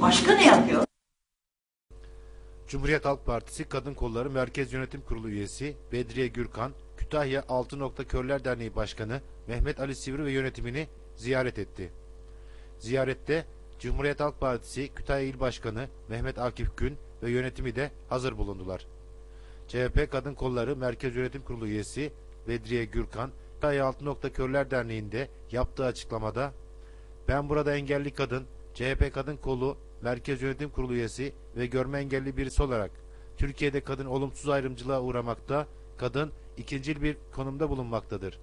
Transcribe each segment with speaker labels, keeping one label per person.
Speaker 1: Başka ne yapıyor?
Speaker 2: Cumhuriyet Halk Partisi Kadın Kolları Merkez Yönetim Kurulu üyesi Bedriye Gürkan, Kütahya Altı Nokta Körler Derneği Başkanı Mehmet Ali Sivri ve yönetimini ziyaret etti. Ziyarette Cumhuriyet Halk Partisi Kütahya İl Başkanı Mehmet Akif Gün ve yönetimi de hazır bulundular. CHP Kadın Kolları Merkez Yönetim Kurulu üyesi Bedriye Gürkan, Kütahya Altı Nokta Körler Derneği'nde yaptığı açıklamada ben burada engelli kadın, CHP Kadın Kolu Merkez Yönetim Kurulu üyesi ve görme engelli birisi olarak Türkiye'de kadın olumsuz ayrımcılığa uğramakta, kadın ikincil bir konumda bulunmaktadır.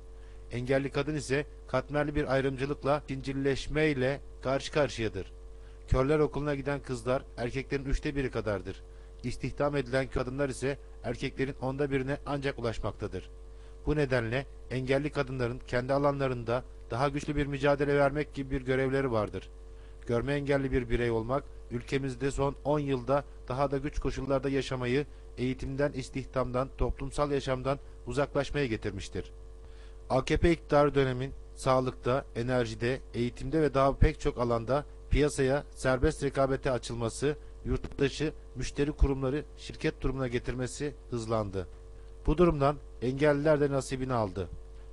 Speaker 2: Engelli kadın ise katmerli bir ayrımcılıkla, cincilleşmeyle karşı karşıyadır. Körler okuluna giden kızlar erkeklerin üçte biri kadardır. İstihdam edilen kadınlar ise erkeklerin onda birine ancak ulaşmaktadır. Bu nedenle engelli kadınların kendi alanlarında daha güçlü bir mücadele vermek gibi bir görevleri vardır. Görme engelli bir birey olmak, ülkemizde son 10 yılda daha da güç koşullarda yaşamayı, eğitimden, istihdamdan, toplumsal yaşamdan uzaklaşmaya getirmiştir. AKP iktidarı dönemin sağlıkta, enerjide, eğitimde ve daha pek çok alanda piyasaya serbest rekabete açılması, yurt dışı müşteri kurumları şirket durumuna getirmesi hızlandı. Bu durumdan engelliler de nasibini aldı.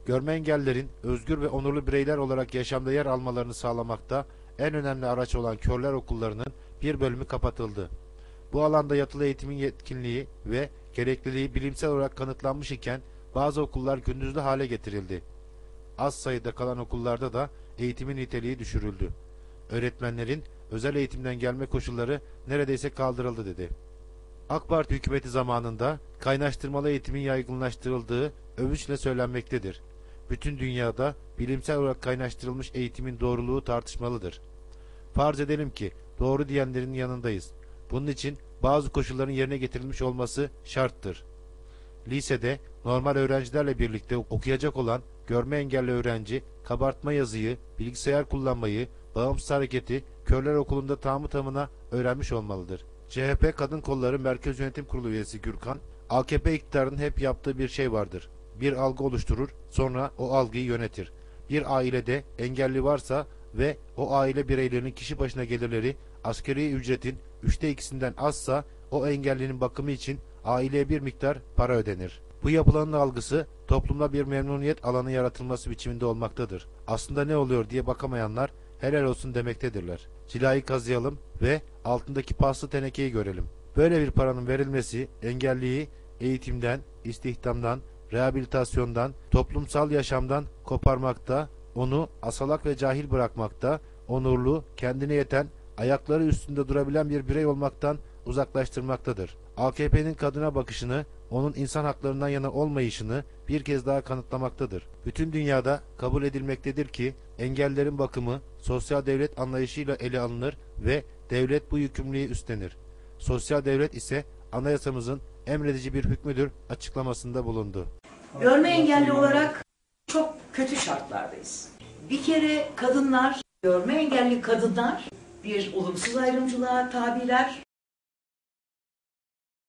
Speaker 2: Görme engellerin özgür ve onurlu bireyler olarak yaşamda yer almalarını sağlamakta en önemli araç olan körler okullarının bir bölümü kapatıldı. Bu alanda yatılı eğitimin yetkinliği ve gerekliliği bilimsel olarak kanıtlanmış iken bazı okullar gündüzlü hale getirildi. Az sayıda kalan okullarda da eğitimin niteliği düşürüldü. Öğretmenlerin özel eğitimden gelme koşulları neredeyse kaldırıldı dedi. AK Parti hükümeti zamanında kaynaştırmalı eğitimin yaygınlaştırıldığı övünçle söylenmektedir. Bütün dünyada bilimsel olarak kaynaştırılmış eğitimin doğruluğu tartışmalıdır. Farz edelim ki doğru diyenlerin yanındayız. Bunun için bazı koşulların yerine getirilmiş olması şarttır. Lisede normal öğrencilerle birlikte okuyacak olan görme engelli öğrenci kabartma yazıyı, bilgisayar kullanmayı, bağımsız hareketi körler okulunda tamı tamına öğrenmiş olmalıdır. CHP Kadın Kolları Merkez Yönetim Kurulu üyesi Gürkan, AKP iktidarının hep yaptığı bir şey vardır. Bir algı oluşturur, sonra o algıyı yönetir. Bir ailede engelli varsa ve o aile bireylerinin kişi başına gelirleri askeri ücretin üçte ikisinden azsa o engellinin bakımı için aileye bir miktar para ödenir. Bu yapılanın algısı toplumda bir memnuniyet alanı yaratılması biçiminde olmaktadır. Aslında ne oluyor diye bakamayanlar helal olsun demektedirler. Cilayı kazıyalım ve altındaki paslı tenekeyi görelim. Böyle bir paranın verilmesi engelliyi eğitimden, istihdamdan, rehabilitasyondan, toplumsal yaşamdan koparmakta, onu asalak ve cahil bırakmakta, onurlu, kendine yeten, ayakları üstünde durabilen bir birey olmaktan uzaklaştırmaktadır. AKP'nin kadına bakışını, onun insan haklarından yana olmayışını bir kez daha kanıtlamaktadır. Bütün dünyada kabul edilmektedir ki engellerin bakımı sosyal devlet anlayışıyla ele alınır ve devlet bu yükümlülüğü üstlenir. Sosyal devlet ise anayasamızın emredici bir hükmüdür açıklamasında bulundu.
Speaker 1: Görme engelli olarak çok kötü şartlardayız. Bir kere kadınlar, görme engelli kadınlar bir olumsuz ayrımcılığa tabiler.